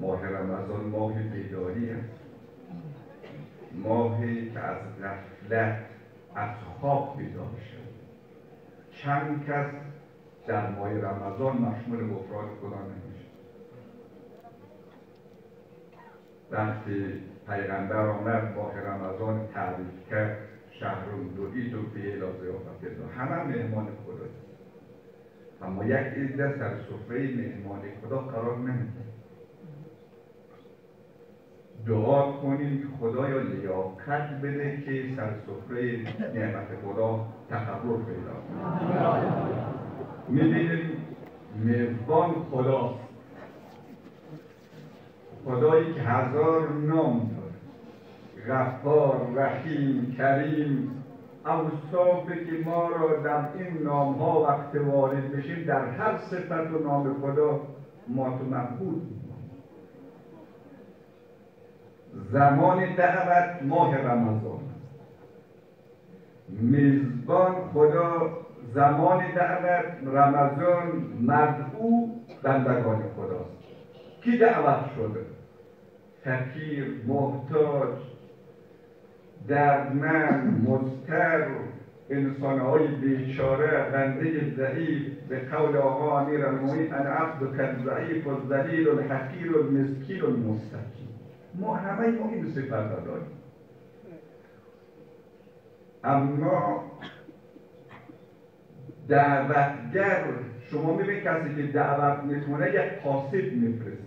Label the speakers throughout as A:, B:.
A: ماه رمضان ماه بیداری است ماهی که از غفلت از خواب بیدار شد. چند کس در ماه رمضان مشمول غفران خدا نمیشه وقتی پیغمبر آمد ماه رمضان تعریف کرد شهر دوید و فی الا الله همه مهمان خدا اما یک عده سر سفره مهمان خدا قرار نمیده دعا کنیم که خدایا لیاقت بده که سر سفره نعمت خدا تقبل پیدا می‌بینیم میزبان خداست. خدایی که هزار نام داره. غفار رحیم کریم. اوصافی که ما را در این نام ها وقت وارد بشیم در هر صفت و نام خدا ما تو زمان دعوت ماه رمضان. میزبان خدا زمان دعوت رمضان مدعو بندگان خداست. کی دعوت شده؟ فقیر محتاج دردمند مضطر انسانهای بیچاره بنده ضعیف به قول آقا امیر المومنین انا عبد ضعیف و ذلیل و حقیر ما همه ما این صفت داریم. اما دعوتگر شما می‌بینید کسی که دعوت می‌کنه یک قاصد میفرست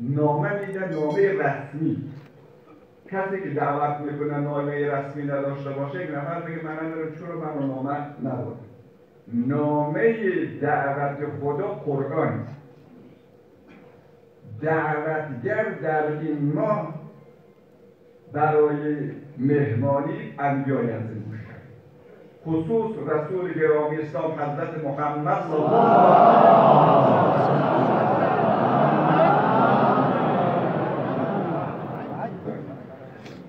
A: نامه میده نامه رسمی. کسی که دعوت می‌کنه نامه رسمی نداشته باشه یک نفر بگه من ندارم چرا من نامه ندارم؟ نامه دعوت خدا قرآن دعوتگر در این ماه برای مهمانی انبیای عظیم خصوص رسول گرامی اسلام حضرت محمد صلی الله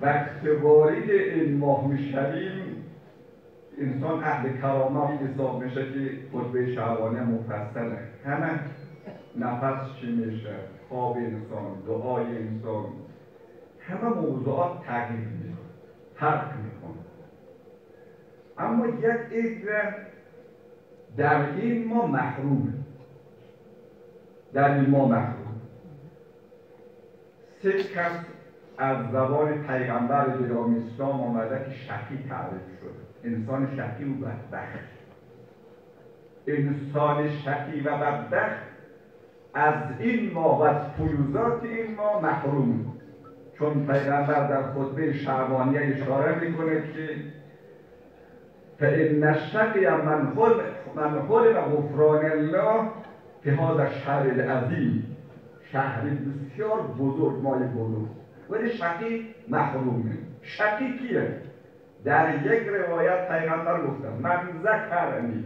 A: وقت وارد این ماه می‌شویم انسان اهل کرامت حساب میشه که خطبه شعبانه مفصله. همه نفس چی میشه؟ خواب انسان دعای انسان. همه موضوعات تغییر می‌کنه فرق می‌کنه اما یک عده در این ما محروم در این ما محروم سه کس از زبان پیغمبر گرامی اسلام آمده که شکی تعریف شده. انسان شکی و بدبخت. انسان شکی و بدبخت از این ما و از فیوزات این ما محروم. چون پیغمبر در خطبه شعبانیه اشاره می‌کنه که فإن الشقي من خلق من خلق غفران الله که هذا شهر العظیم شهر بسیار بزرگ مای بزرگ. ولی شقی محرومه. شقی کیه؟ در یک روایت پیغمبر گفتم من ذکرنی.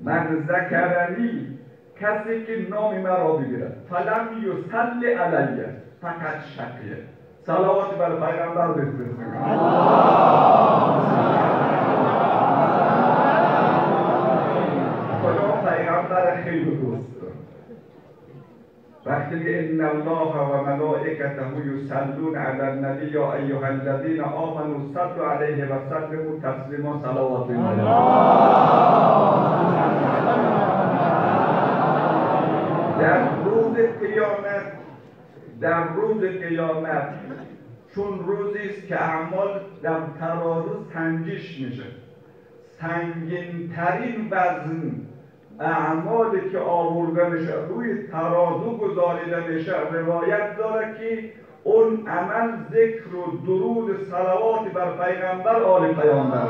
A: من ذکرنی؟ کسی که نام مرا بگیرد فلم یصلی علیه فقط شقیه صلوات بر پیغمبر بفرستید خیلی دوست وقتی که ان الله و ملائکته یصلون علی النبی یا ایها الذین آمنوا صلوا علیه و سلموا تسلیما صلوات در روز قیامت در روز قیامت چون روزی است که اعمال در ترازو سنجش میشه. سنگین ترین وزن اعمالی که آورده میشه روی ترازو گذاریده میشه روایت داره که اون عمل ذکر و درود صلوات بر پیغمبر آل پیامبر.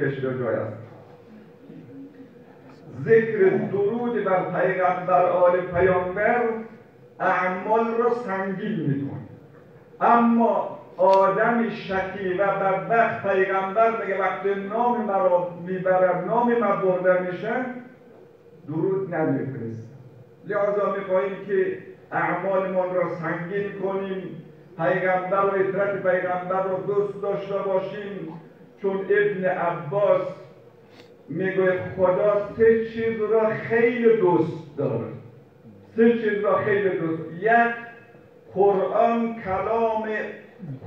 A: آیا این کشی جای است. ذکر درود بر پیغمبر آل پیامبر اعمال را سنگین می‌کنه. اما آدم شکی و بدبخت پیغمبر میگه وقتی نام مرا می‌برم نام ما برده میشه درود نمیفرست لحاظا می‌خواهیم که اعمالمان را سنگین کنیم پیغمبر و اطرت پیغمبر را دوست داشته باشیم. چون ابن عباس می‌گوید خدا سه چیز را خیلی دوست داره. سه چیز را خیلی دوست. یک قرآن کلام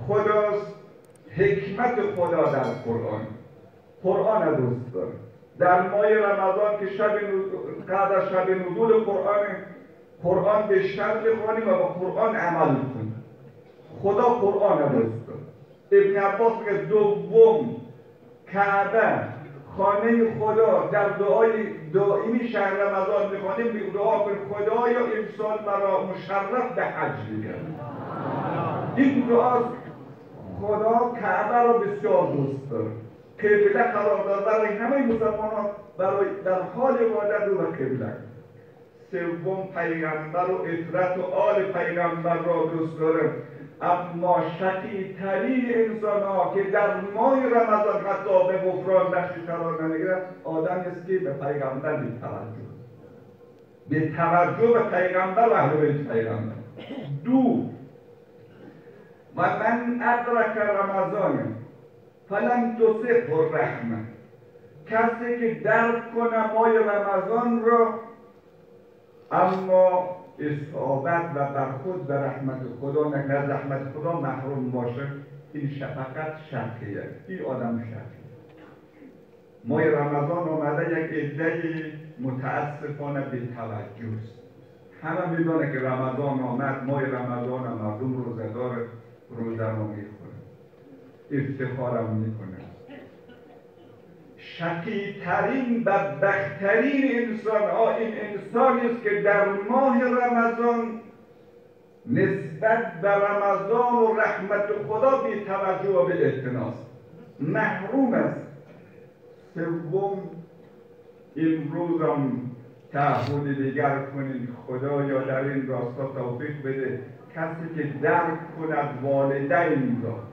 A: خداست حکمت خدا در قرآن. قرآن دوست داره. در ماه رمضان که شب از شب نزول قرآن قرآن بیشتر بخوانیم و با قرآن عمل کنیم خدا قرآن دوست داره. ابن عباس میگه دوم کعبه خانه خدا در دعای دائمی شهر رمضان می‌خوانیم دعا کن خدایا امسال مرا مشرف به حج بگرد این دعا خدا کعبه را بسیار دوست داره. قبله قرار داد. برای همه مسلمان برای در حال عبادت و قبله. سوم پیغمبر و اطرت و آل پیغمبر را دوست داره اما شقی ترین انسان ها که در ماه رمضان حتی به غفران بخشی قرار نمی‌گیرن آدم است که به پیغمبر بی توجه به توجه به پیغمبر و اهل بیت پیغمبر. دو و من ادرک رمضان فلم تصف الرحمه کسی که درک کنه ماه رمضان را اما اصابت و برخود به رحمت خدا نکنه از رحمت خدا محروم باشه. این شفقت شرقیه. این آدم شرقیه. ماه رمضان آمده یک عده متاسفانه به توجه همه می‌دونه که رمضان آمد ماه رمضان مردم روزدار رو می‌خوره افتخارم می‌کنه شقی ترین بدبختترین انسان ها این انسانی است که در ماه رمضان نسبت به رمضان و رحمت خدا بی توجه و به اعتناس محروم است. سوم امروز هم تعهد دیگر کنید. خدایا در این راستا توفیق بده. کسی که درک کند والدین را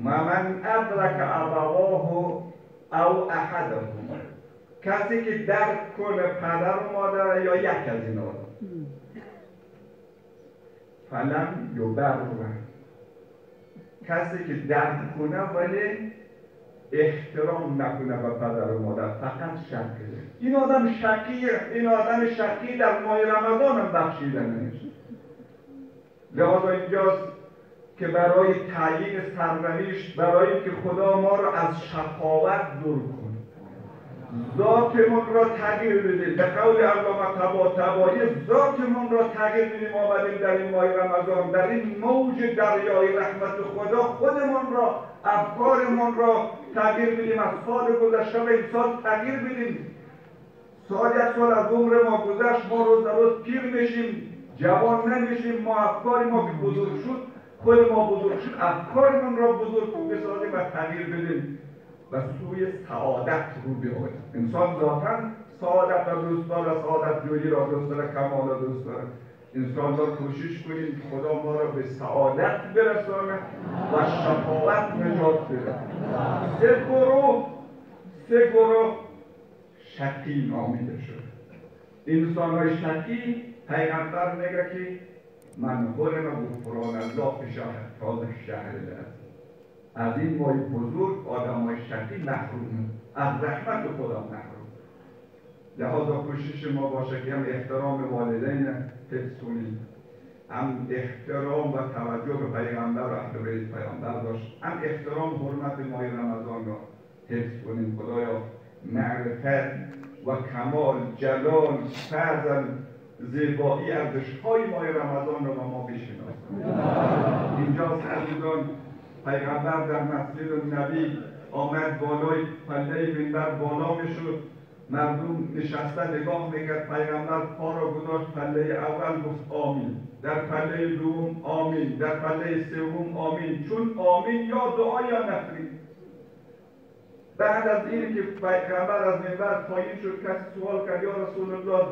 A: من ادرک ابواه او احدهما کسی که درک کنه پدر و مادر یا یک از اینا فلم یبر کسی که درک کنه ولی احترام نکنه به پدر و مادر فقط شکیه این آدم شکیه این آدم شکی در ماه رمضان هم بخشیده نمیشه لحاظا اینجاست که برای تعیین سرنوشت برای که خدا ما را از شقاوت دور کنه. ذاتمون را تغییر بدیم به قول علامه تبا تبایی ذاتمون را تغییر بدیم آمدیم در این ماه رمضان. در این موج دریای رحمت خدا خودمون را افکارمون را تغییر بدیم. از سال گذشته به این تغییر بدیم. سال یک سال از عمر ما گذشت. ما روز روز پیر میشیم. جوان نمیشیم. ما افکار ما که بزرگ شد خود ما بزرگ شد افکارمون را بزرگ بسازیم و تغییر بدیم و سوی سعادت رو بیاوریم. انسان ذاتا سعادت را دوست داره سعادت جویی را دوست داره کمال را دوست داره. انسان را کوشش کنیم خدا ما را به سعادت برسانه و شفاعت نجات بده. سه گروه سه گروه شقی نامیده شده. انسان های شقی پیغمبر میگه که من حرم غفران الله شهر شهر لعظیم از این مای بزرگ آدم های شقی محروم. از رحمت خدا محروم. لحاظا کوشش ما باشه که هم احترام والدین حفظ کنیم هم احترام و توجه به پیغمبر و اهل بیت پیغمبر داشت. هم احترام حرمت ماه رمضان را حفظ کنیم خدایا معرفت و کمال جلال فضل زیبایی ارزش های ماه رمضان را ما بشناسیم اینجا عزیزان پیغمبر در مسجد نبی آمد بالای پله منبر بالا می‌شد. مردم نشسته نگاه می‌کرد پیغمبر پا را گذاشت پله اول گفت آمین. در پله دوم آمین. در پله سوم آمین. چون آمین یا دعا یا بعد از این که پیغمبر از منبر پایین شد کسی سوال کرد یا رسول الله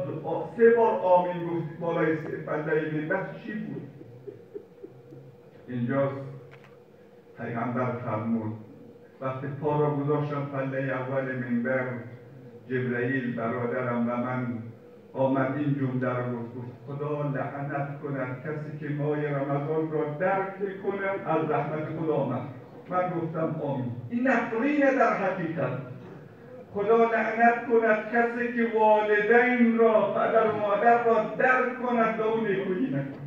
A: سه بار آمین گفت بالای پله منبر چی بود؟ اینجاست پیغمبر فرمود وقتی پا را گذاشتم پله اول منبر جبرئیل برادرم و من آمد این جمله را گفت خدا لعنت کند کسی که ماه رمضان را درک کنه از رحمت خدا آمد. من گفتم آمین. این نفرینه در حقیقت خدا لعنت کند کسی که والدین را پدر و مادر را درک کند به اون نیکویی نکند.